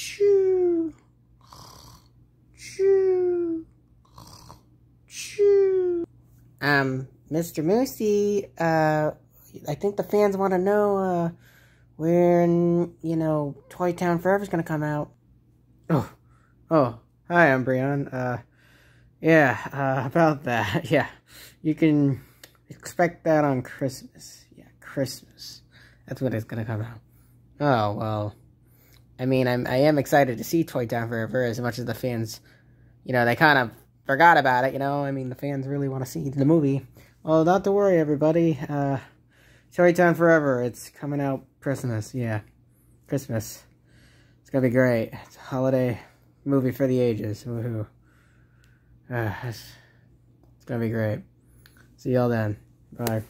Choo. Choo. Choo. Um, Mr. Moosey, uh, I think the fans want to know, uh, when, you know, Toy Town Forever is going to come out. Oh, oh, hi, I'm Brian. Uh, yeah, uh, about that, yeah. You can expect that on Christmas. Yeah, Christmas. That's when it's to come out. Oh, well. I mean, I'm, I am excited to see Toy Town Forever as much as the fans, you know, they kind of forgot about it, you know. I mean, the fans really want to see the movie. Well, not to worry, everybody. Uh, Toy Town Forever. It's coming out Christmas. Yeah, Christmas. It's gonna be great. It's a holiday movie for the ages. Woohoo! Uh, it's, it's gonna be great. See y'all then. Bye.